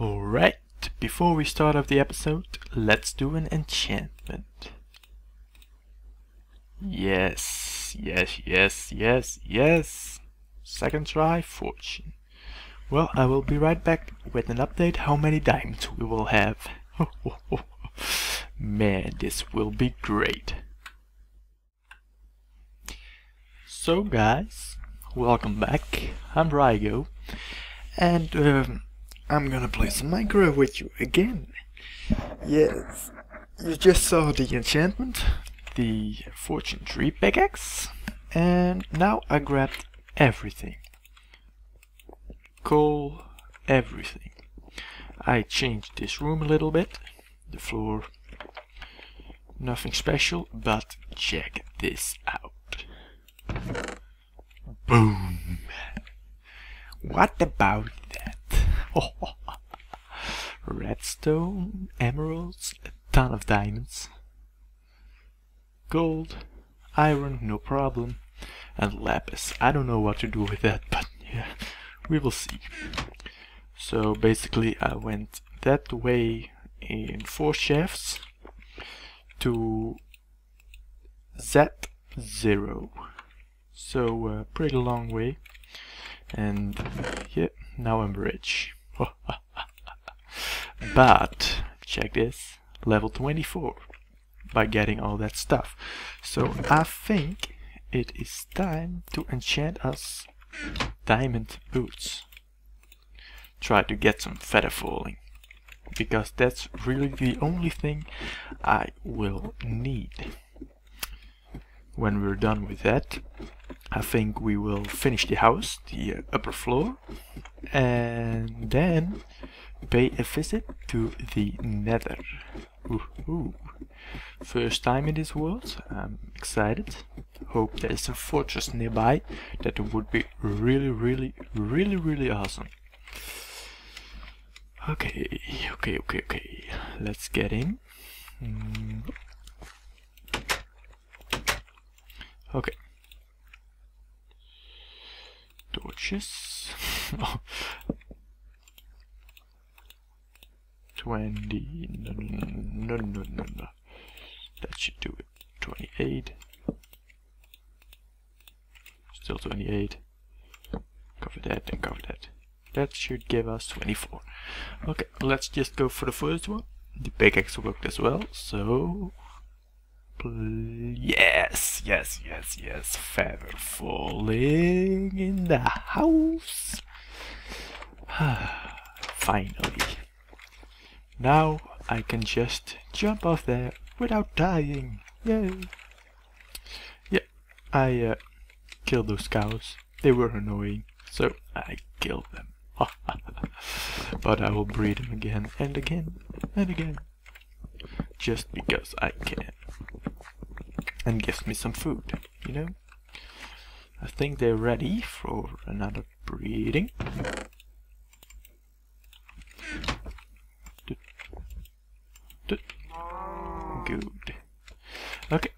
Alright, before we start off the episode, let's do an enchantment. Yes, yes, yes, yes, yes. Second try, fortune. Well, I will be right back with an update how many diamonds we will have. Man, this will be great. So guys, welcome back. I'm Raigo, and um, I'm gonna play some Minecraft with you again. Yes, you just saw the enchantment, the Fortune 3 pickaxe, and now I grabbed everything. Coal, everything. I changed this room a little bit, the floor, nothing special, but check this out. Boom! What about? Redstone, emeralds, a ton of diamonds. Gold, iron, no problem. And lapis. I don't know what to do with that, but yeah, we will see. So basically I went that way in four shafts to Z0. So uh, pretty long way. And yeah, now I'm rich. but check this, level 24 by getting all that stuff. So I think it is time to enchant us diamond boots. Try to get some feather falling because that's really the only thing I will need. When we're done with that, I think we will finish the house, the upper floor, and then pay a visit to the nether. Ooh. First time in this world, I'm excited. Hope there's a fortress nearby. That would be really, really, really, really awesome. Okay, okay, okay, okay. Let's get in. Mm. Okay. Torches. 20. No, no, no, no, no. That should do it. 28. Still 28. Cover that and cover that. That should give us 24. Okay, let's just go for the first one. The pickaxe worked as well, so... Yes, yes, yes, yes. Feather falling in the house. Finally. Now I can just jump off there without dying. Yay! Yeah, I uh, killed those cows. They were annoying, so I killed them. but I will breed them again and again and again. Just because I can. And gives me some food, you know? I think they're ready for another breeding. Good. Okay,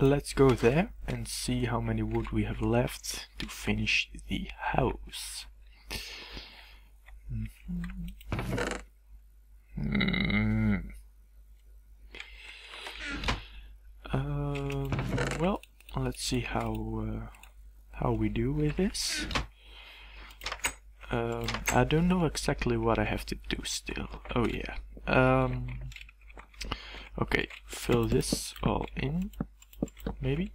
let's go there and see how many wood we have left to finish the house. Mm -hmm. mm. Um, well, let's see how uh, how we do with this. Um, I don't know exactly what I have to do still. Oh yeah. Um, okay, fill this all in, maybe.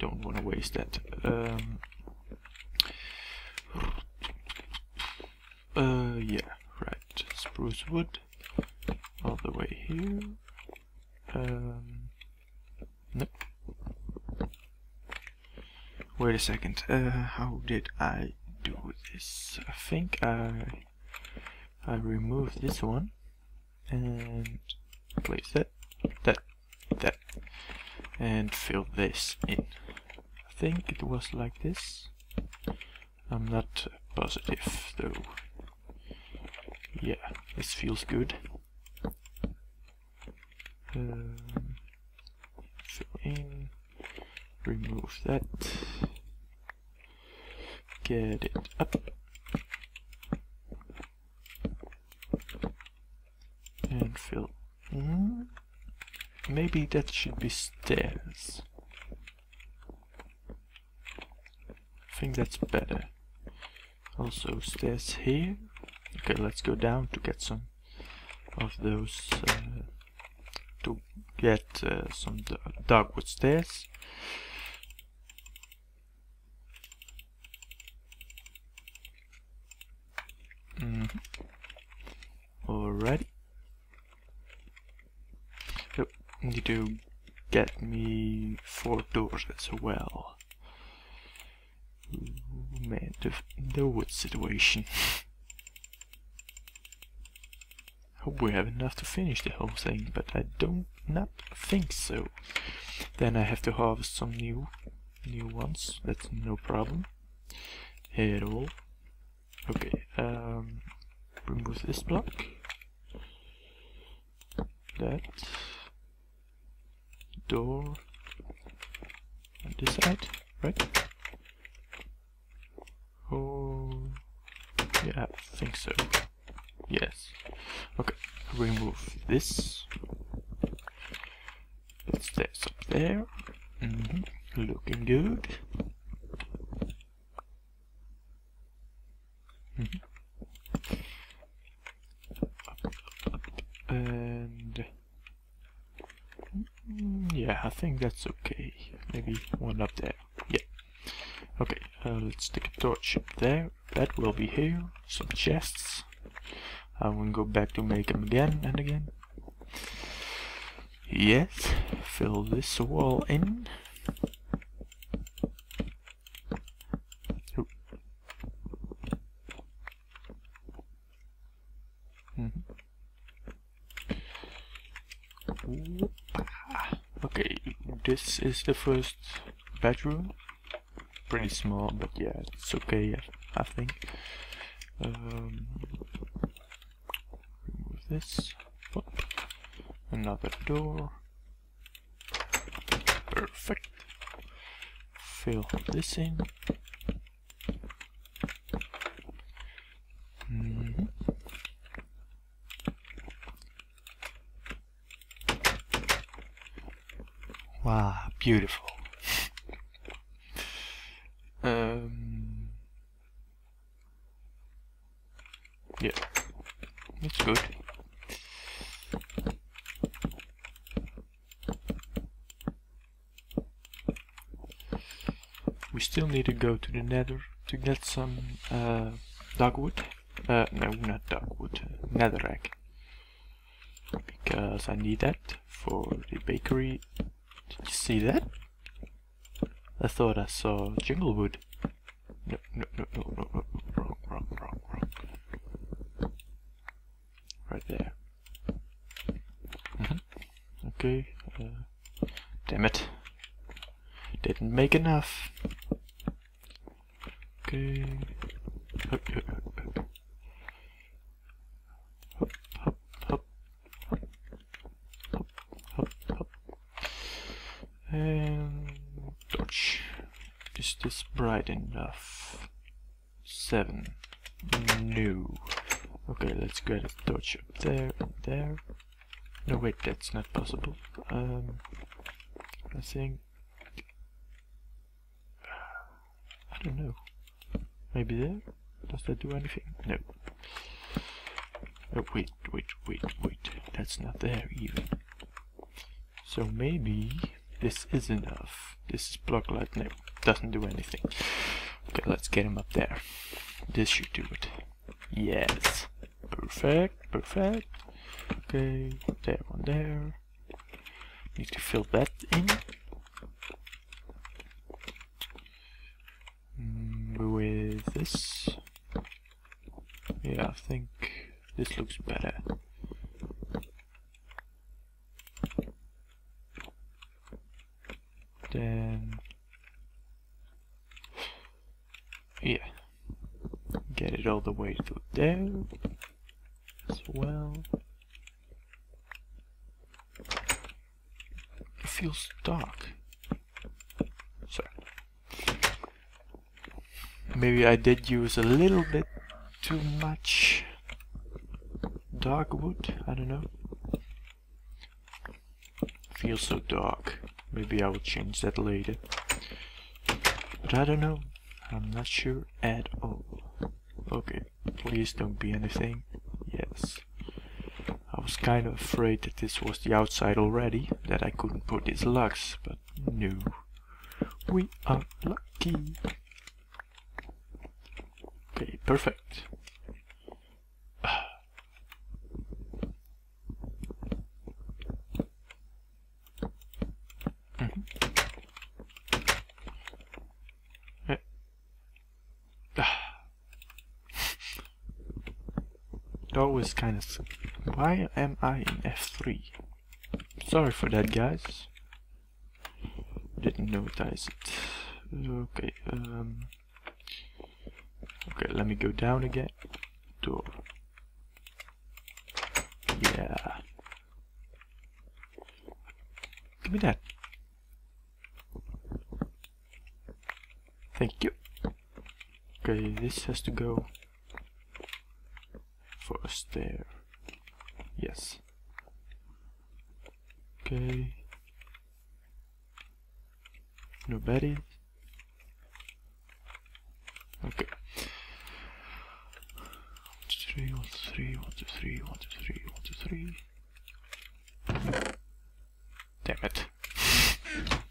Don't want to waste that. Um, uh, yeah, right. Spruce wood all the way here. Um, Wait a second. Uh, how did I do this? I think I I remove this one and place that, that, that, and fill this in. I think it was like this. I'm not positive though. Yeah, this feels good. Um, fill in, remove that, get it up. And fill. Mm, maybe that should be stairs. I think that's better. Also stairs here. Okay, let's go down to get some of those uh, to get uh, some dark wood stairs. Mm -hmm. Alrighty. So, need to get me four doors as well. Ooh, man, the, the wood situation. Hope we have enough to finish the whole thing, but I don't not think so. Then I have to harvest some new new ones. That's no problem at all. Okay, um, remove this block. That door on this side, right? Oh, yeah, I think so. Yes. Okay, remove this. Stairs up there. Mm -hmm. Looking good. Mm -hmm. up, up, up. And mm, yeah, I think that's okay. Maybe one up there. Yeah. Okay, uh, let's stick a torch up there. That will be here. Some chests. I will go back to make them again and again. Yes, fill this wall in. Mm -hmm. Okay, this is the first bedroom. Pretty small, but yeah, it's okay, I think. Um, this. Another door. Perfect. Fill this in. Mm -hmm. Wow, beautiful. um, yeah, it's good. we still need to go to the nether to get some uh, dark wood. Uh, no, not dark wood, uh, netherrack. Because I need that for the bakery. Did you see that? I thought I saw junglewood. No, no, no, no, no, no, wrong, wrong, wrong, wrong. Right there. Mm -hmm. Okay. Uh, damn it. Didn't make enough. Okay. Torch. Is this bright enough? Seven. No. Okay, let's get a torch up there and there. No, wait, that's not possible. Um, I think. I don't know. Maybe there? Does that do anything? No. Oh, wait, wait, wait, wait. That's not there even. So maybe this is enough. This is block light. No, doesn't do anything. Okay, let's get him up there. This should do it. Yes. Perfect, perfect. Okay, there, one there. Need to fill that in. Mm, with this. Yeah, I think this looks better. Then, yeah, get it all the way to there as well. It feels dark. Sorry. Maybe I did use a little bit too much dark wood, I don't know. feels so dark. Maybe I will change that later. But I don't know. I'm not sure at all. Okay, please don't be anything. Yes. I was kind of afraid that this was the outside already, that I couldn't put these lugs, but no. We are lucky. Okay, perfect. Always kind of... Why am I in F3? Sorry for that, guys. Didn't notice it. Okay, um... Okay, let me go down again. Door. Yeah. Give me that. Thank you. Okay, this has to go first there. Yes. Okay. Nobody. Okay. One, two, three, one, two, three, one, two, three, one, two, three, one, two, three. Damn it.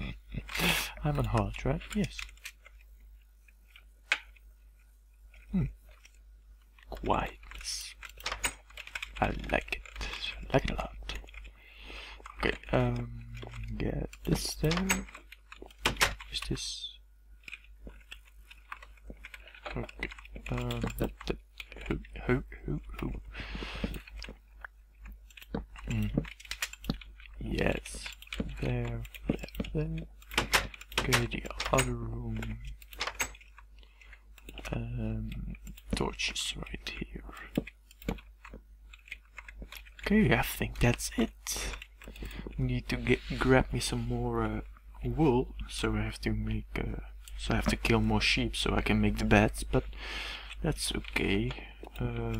I'm on hard, right? Yes. Hmm. Quiet. I like it. I like it a lot. Okay, um, get this there. Is this? Okay, um, that, that, who, who, who, who? Mm -hmm. Yes, there, there, there. Okay, the other room. Um, torches right here. Okay, I think that's it. Need to get grab me some more uh, wool, so I have to make, uh, so I have to kill more sheep so I can make the beds. But that's okay. Uh,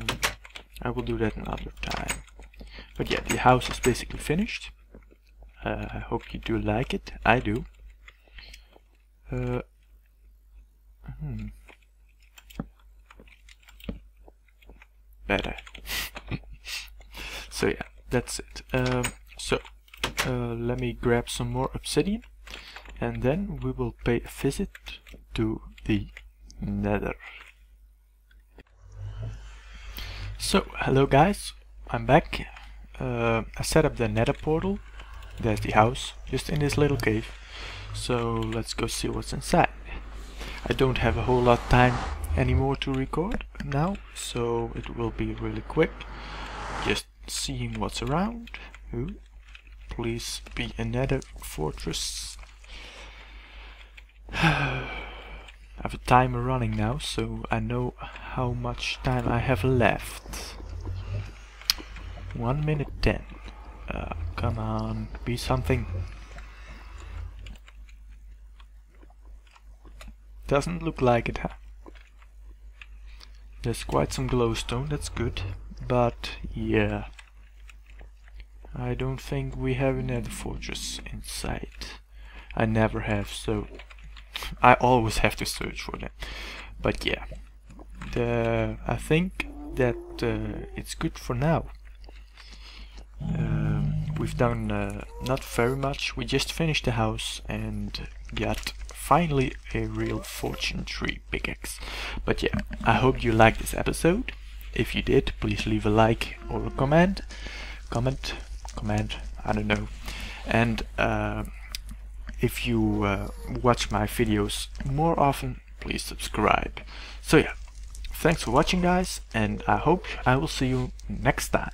I will do that another time. But yeah, the house is basically finished. Uh, I hope you do like it. I do. Uh, hmm. Better. So yeah, that's it. Um, so uh, let me grab some more obsidian and then we will pay a visit to the nether. So hello guys, I'm back. Uh, I set up the nether portal. There's the house, just in this little cave. So let's go see what's inside. I don't have a whole lot of time anymore to record now, so it will be really quick. Seeing what's around. Ooh. Please be another fortress. I have a timer running now, so I know how much time I have left. One minute ten. Uh, come on, be something. Doesn't look like it, huh? There's quite some glowstone, that's good. But, yeah. I don't think we have another fortress in sight. I never have, so I always have to search for them. But yeah, the I think that uh, it's good for now. Um, we've done uh, not very much. We just finished the house and got finally a real fortune tree pickaxe. But yeah, I hope you liked this episode. If you did, please leave a like or a comment. Comment comment, I don't know. And uh, if you uh, watch my videos more often, please subscribe. So yeah, thanks for watching guys, and I hope I will see you next time.